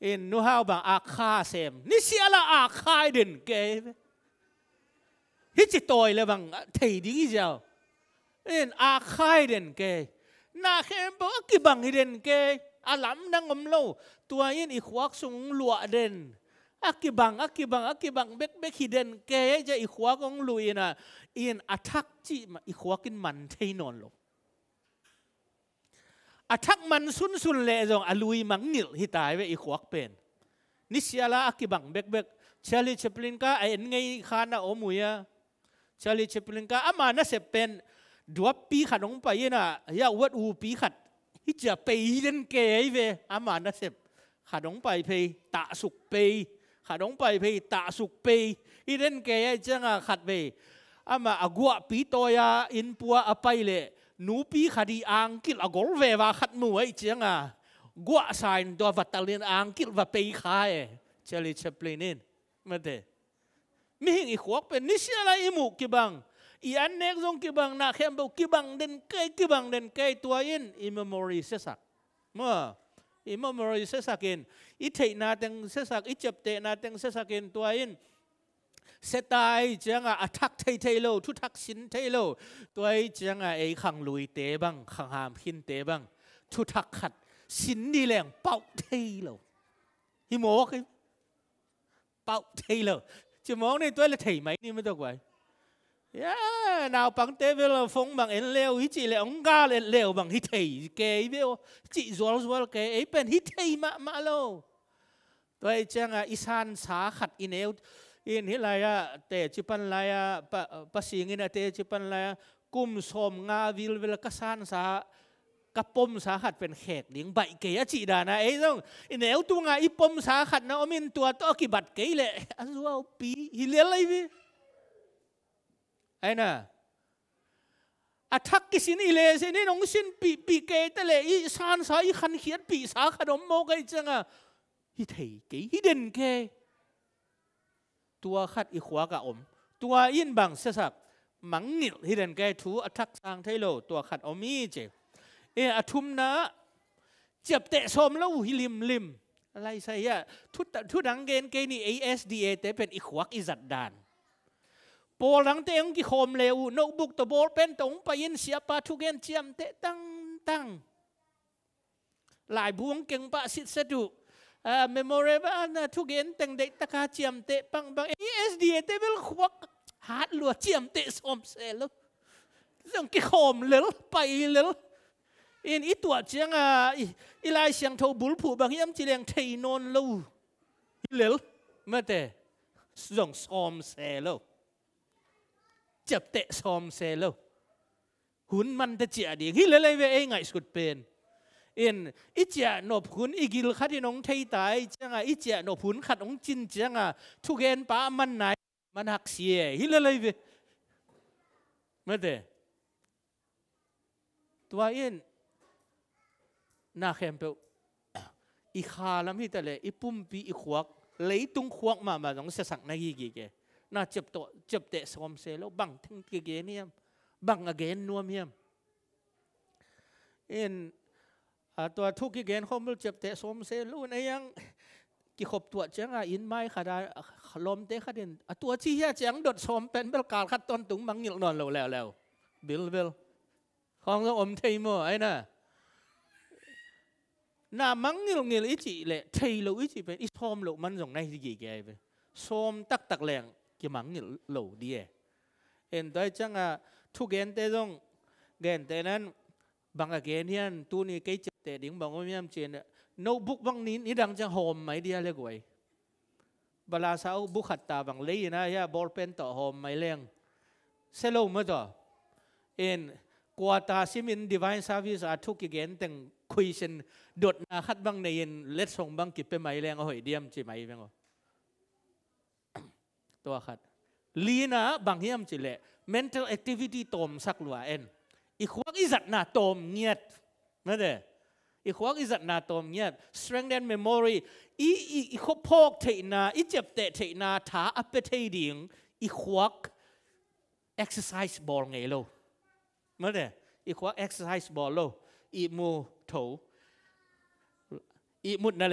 in nu hao bang akha sem ni si ala akha den ke hi chi toy le bang thei ding jao in akha den ke na khem bo ki bang den ke alam nang om lo tua in i khwak sung lua den akibang akibang akibang bek bek hiden ke ja i khwak ong na in attack chi ma i khwakin man thein non lo อาทักมันสุนสุนเลจงอลุยมังนิลฮิตายเวอีขวักเป็นนิสยาลาอักบังเบกเบกเชลิเชปลินกาไอเอ็นไงขานอมุยะเชลิเชปลินกาอามานะเสเป็นดวปีขัดองไปนะยาวัดอูปีขัดฮิจะไปเลนเกยเวอามานะเสขัดองไปเพตะสุกไปขัดองไปเพตะสุกไปอีเนเกยจังอ่ขัดไปอามาอกัวปีโตยาอินปัวอไปเลย nupi khadi angkil agol ve wa khat mu ai chianga gua sign do vatalin angkil va pei khae chali chaplin in mate mi hing i khok pe nishala imu kibang i an nek zong kibang na khem bo kibang den kai kibang den kai tua in i memory se sak ma i memory se sakin i thei na teng se sak i chep te na teng se sakin tua in sẽ tai chẳng à, à thắc thay thay lâu thu thắc xin thay lâu tôi chẳng à ấy khẳng lùi tế bằng khẳng hàm hin tế bằng thu thắc khát xin đi lèng bạo thay lâu hi mô cái bạo thay lâu chứ mô này tôi là thầy mấy đi mới được vậy Yeah, nào bằng tế với là phong bằng em leo ý chị là ông ga lên leo bằng hít thầy cái với chị rồi rồi kê ấy bên hít thầy mà mà lâu tôi chẳng à isan xá khát in eo อินฮิลายะเตจิปันลายะปะปะสิงินะเตจิปันลายะกุมสมงาวิลเวลกสานสากระปมสาขัดเป็นแขกเลี้ยงใบเกยจีดานะเอ้ยองอินเอวตัวงาอีปมสาขัดนะอมินตัวต่อกิบัดเกยเลยอันสัาปีฮิเลลัยวิไอ้น่ะอัทักกิสินอิเลสินี่น้องสินปีปีเกยแต่เลยอีสานสายขันเขียนปีสาขนมโมกัยจังอ่ะฮิเทยเกยฮิเดนเกยตัวคัดอีขวากะอมตัวอินบังเสสักมังนิลฮิเดนแกทูอัทักสางไทโลตัวขัดอมีเจเออทุมนะ เจ็บเตะสมแล้วฮิลิมลิมอะไรใส่ยะทุตทุดังเกนเกนี่เอสดีเอแต่เป็นอีขวักอีจัดดานปอลังเตงกิโคมเลวโนบุกตบอลเป็นตรงไปยินเสียปาทุเกนเจียมเตะตั้งตั้งหลายบวงเก่งปะสิทธิ์สะดุมมโมรีบ้านทุกเอ็นแต่งเด็กตะกาเจียมเตะปังปังเอสดีเอเตเบลขวักฮารดลัวเจียมเตะสมเซลล์ส่งกี่หอมเลลไปเลลอินอีตัวเชียงอ่ะอีลายเชียงทบุลผูบางยามจีแรงเทนนลูเลลเมื่อแต่ส่งสมเซลล์จับเตะสมเซลล์หุ่นมันจะเจียดีฮิเลเลยเวไไงสุดเป็น in ichia nop hun igil khatin ong thei tai changa ichia nop hun khat ong chin changa thugen pa man nai man hak sie hilalai ve mate tua in na khem pe i kha lam hi tale i pum pi i khuak lấy tung khuak mà mà giống sẽ sẵn này gì kì na chụp tổ chụp tệ xóm xe lâu bằng thinh kì kì ni em bằng again nuam em in ตัวทุกข์กีเกณฑ์ข้อมืเจ็บเตะสมเซลูนไอยังกิขบตัวเจ้งอินไม้ขาดลมเตะขดินตัวที่เฮียเจ้งดดสมเป็นเบลกาลขัดต้นตุงมังหยิลนอนแล้วแล้วบิลเบลของอมเทมัวไอ้น่ะน้ามังหยิลเงลอิจิเละเทโลอิจิเป็นอิสอมลมันส่งในที่กี่แกไปสมตักตักแรงกี่มังหยิลโลดีเอ็นได้จังอ่ะทุกเกณฑ์เตะตรงเกณฑ์เตะนั้น bằng cái again hiền tu ni cái chết tệ đỉnh bằng ôm em chuyện Notebook bút bằng nín ít đang chẳng hòm mấy đi à lê quậy bà là sao bút khát ta bằng lấy na ya à, ball pen tỏ hòm mấy leng sẽ lâu mới đó in qua ta sim in divine service à cái again từng khuy xin đột na khát à, bằng này in lết song bằng kịp mấy leng hỏi điểm chỉ mấy vâng tôi khát lina bằng hiểm chỉ lệ mental activity tôm sắc lúa en อีขวกอิสัดนาโตมเงียดนั่นเด้อีขวกอิสัดนาโตมเงียด strengthen memory อีอีอีขวพกเทนาอีเจ็บเตะเทนาถาอัปเปเทดิงอีขวก exercise ball ไงโลนั่นเด้อีขวก exercise ball โลอีมูโถอีมุดนั่น